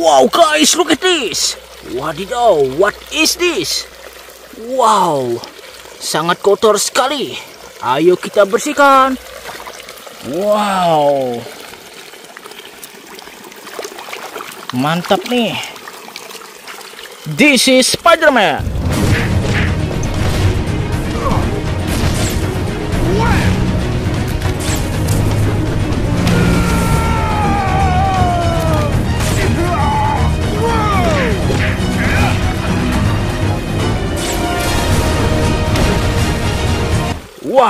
Wow guys, look at this. Wadidaw, what is this? Wow, sangat kotor sekali. Ayo kita bersihkan. Wow. Mantap nih. This is Spider-Man.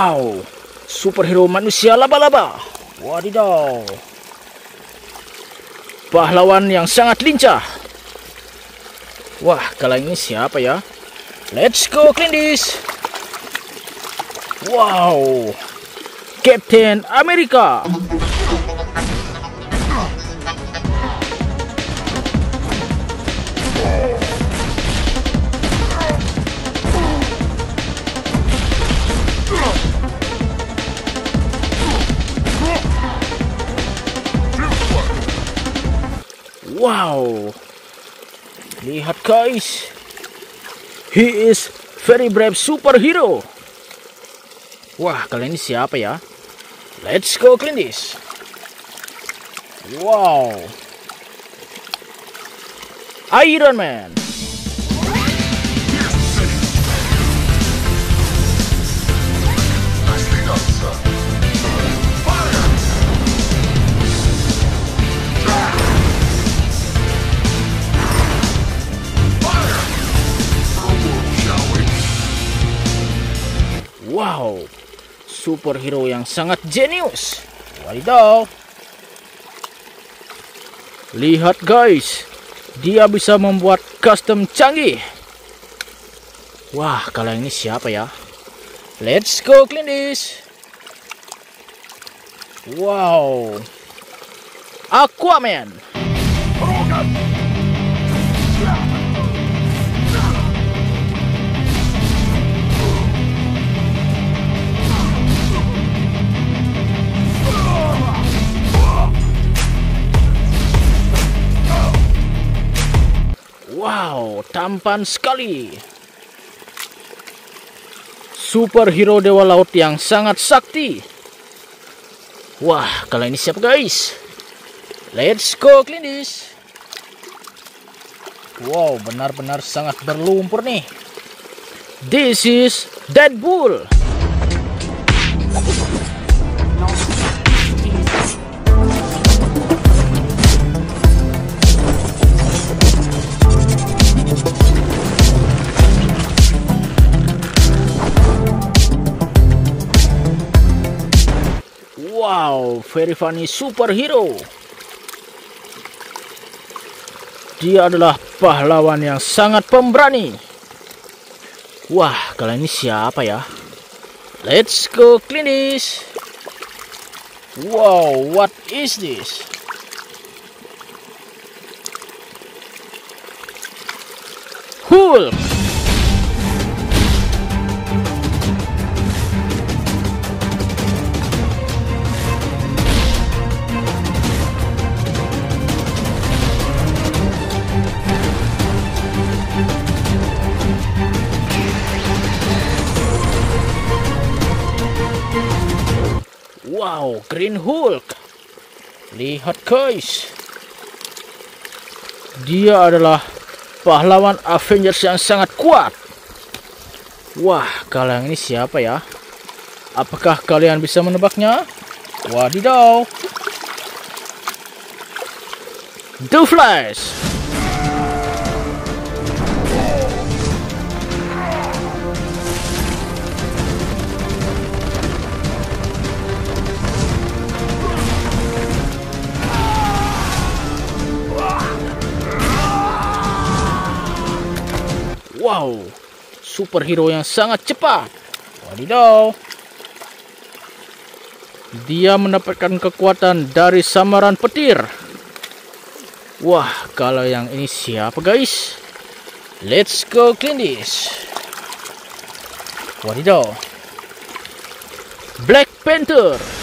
Wow, superhero manusia laba-laba. Wadidaw. Pahlawan yang sangat lincah. Wah, kali ini siapa ya? Let's go clean. Wow. Captain America. Wow. Lihat guys. He is very brave superhero. Wah, kalian ini siapa ya? Let's go clean this. Wow. Iron Man. Superhero yang sangat jenius. Wadidaw. Lihat guys. Dia bisa membuat custom canggih. Wah, kalian ini siapa ya? Let's go clean this. Wow. Aquaman. Wow, tampan sekali. Superhero dewa laut yang sangat sakti. Wah, kalau ini siap guys. Let's go clean this. Wow, benar-benar sangat berlumpur nih. This is Deadpool. Funny superhero. Dia adalah pahlawan yang sangat pemberani. Wah, kalian ini siapa ya? Let's go this. Wow, what is this? Hulk. Wow, Green Hulk. Lihat guys. Dia adalah pahlawan Avengers yang sangat kuat. Wah, kalian ini siapa ya? Apakah kalian bisa menebaknya? Wadidaw. The Flash. Wow, superhero yang sangat cepat. Wadidaw. Dia mendapatkan kekuatan dari samaran petir. Wah, kalau yang ini siapa guys? Let's go clean this. Wadidaw. Black Panther.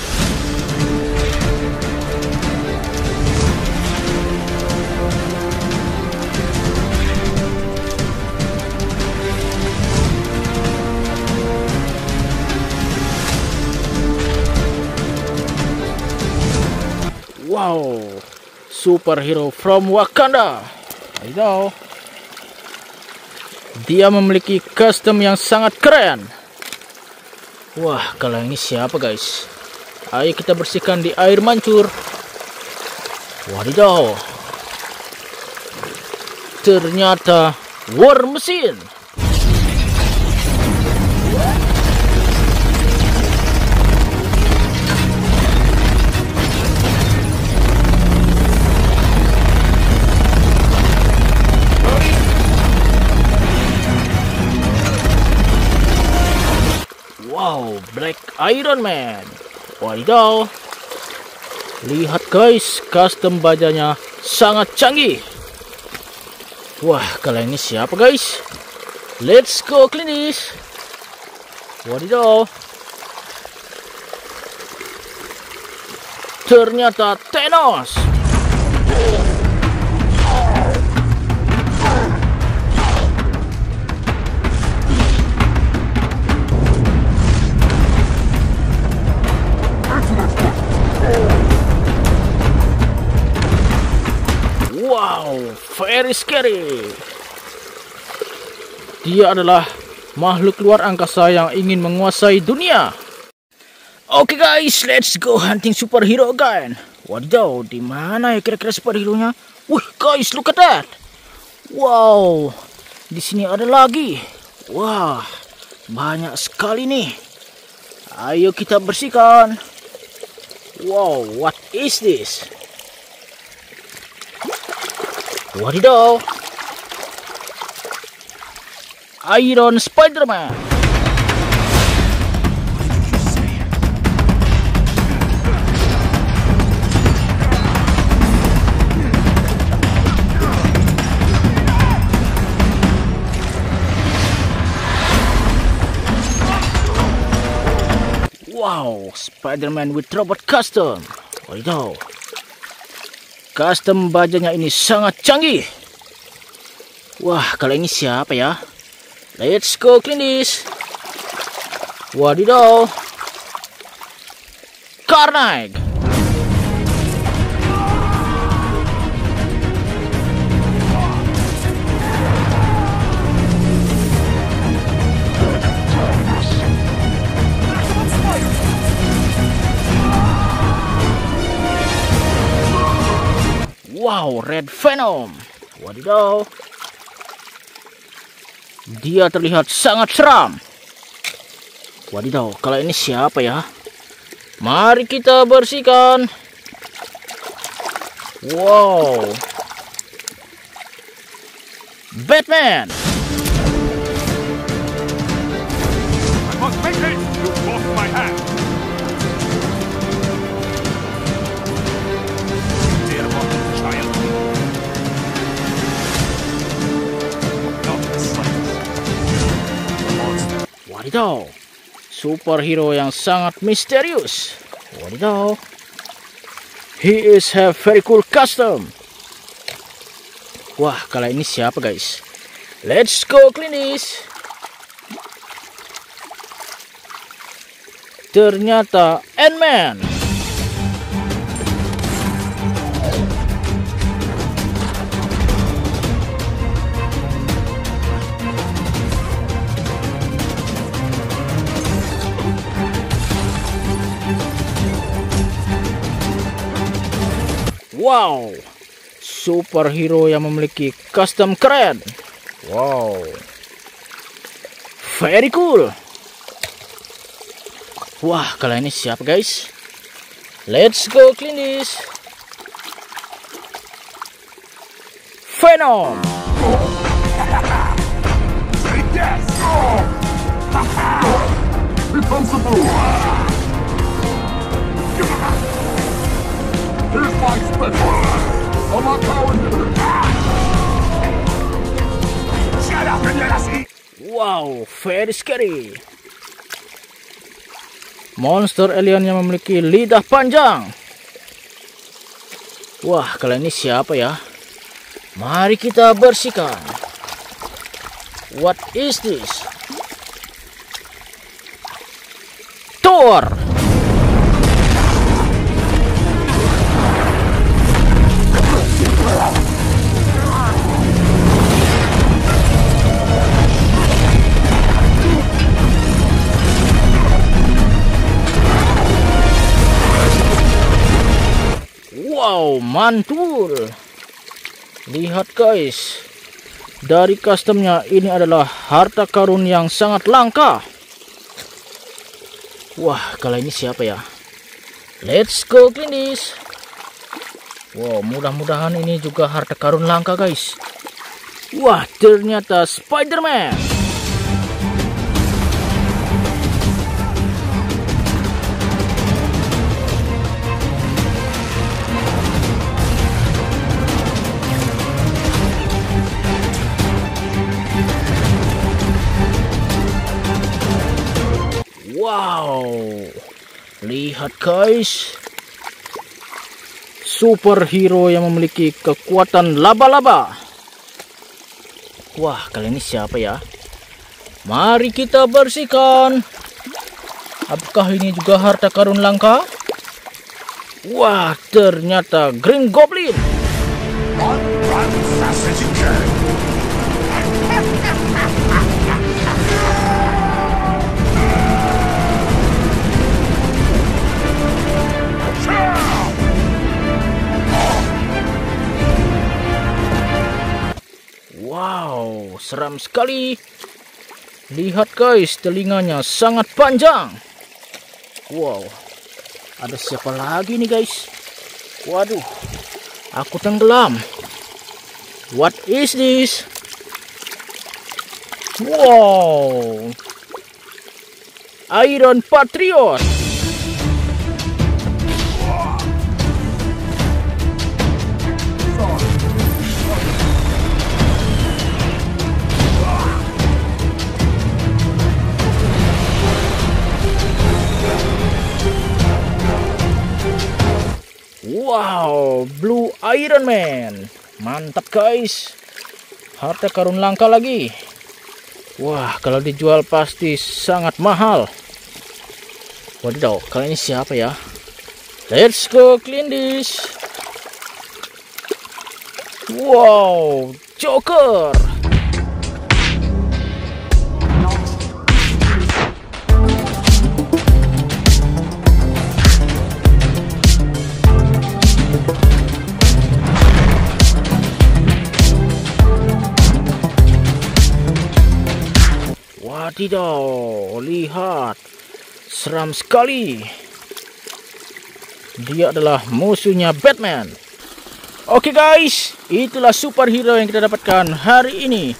Wow, superhero from Wakanda. Ayo. Dia memiliki custom yang sangat keren. Wah, kalau ini siapa guys? Ayo kita bersihkan di air mancur. Wadidaw. Ternyata war mesin. Wow, Black Iron Man. Wadidaw. Lihat guys, custom bajanya sangat canggih. Wah, kalian ini siapa guys? Let's go this. Wadidaw. Ternyata Thanos. Very scary. Dia adalah makhluk luar angkasa yang ingin menguasai dunia. Oke guys, let's go hunting superhero again. Wadidaw, di mana ya kira-kira superhero-nya? Wih guys, look at that. Wow, di sini ada lagi. Wah, banyak sekali nih. Ayo kita bersihkan. Wow, what is this? Wadidaw. Iron Spider-Man. Wow, Spider-Man with robot custom. Wadidaw. Custom bajanya ini sangat canggih. Wah, kalau ini siapa ya? Let's go clean this. Wadidaw. Carnage. Wow, Red Venom. Wadidaw. Dia terlihat sangat seram. Wadidaw, kalau ini siapa ya? Mari kita bersihkan. Wow. Batman. Wadidaw. Superhero yang sangat misterius. Wadidaw. He is have very cool custom. Wah, kalau ini siapa guys? Let's go clean this. Ternyata Ant-Man. Wow, superhero yang memiliki custom keren. Wow, very cool. Wah, kalau ini siapa guys? Let's go clean this. Venom. Responsible! Wow, very scary. Monster alien yang memiliki lidah panjang. Wah, kalian ini siapa ya? Mari kita bersihkan. What is this? Thor. Mantul. Lihat guys. Dari customnya ini adalah harta karun yang sangat langka. Wah, kalau ini siapa ya? Let's go this. Wow, mudah-mudahan ini juga harta karun langka guys. Wah, ternyata Spider-Man. Lihat guys. Superhero yang memiliki kekuatan laba-laba. Wah, kali ini siapa ya? Mari kita bersihkan. Apakah ini juga harta karun langka? Wah, ternyata Green Goblin. Seram sekali. Lihat guys, telinganya sangat panjang. Wow, ada siapa lagi nih guys? Waduh, aku tenggelam. What is this? Wow, Iron Patriot. Iron Man. Mantap guys. Harta karun langka lagi. Wah, kalau dijual pasti sangat mahal. Wadidaw, kali ini siapa ya? Let's go clean this. Wow, Joker. Wadidaw, lihat. Seram sekali. Dia adalah musuhnya Batman. Oke guys, itulah superhero yang kita dapatkan hari ini.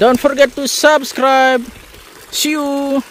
Don't forget to subscribe. See you.